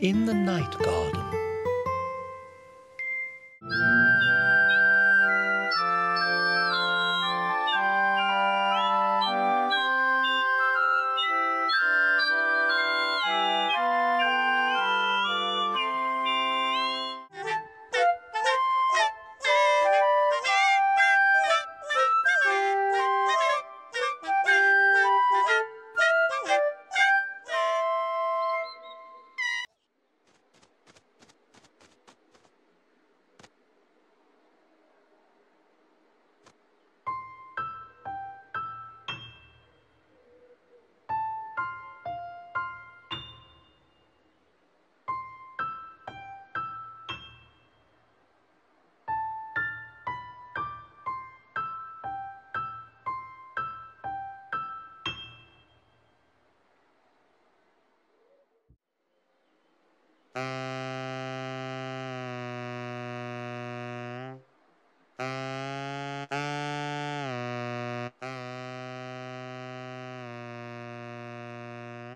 in the night garden.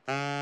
Uh...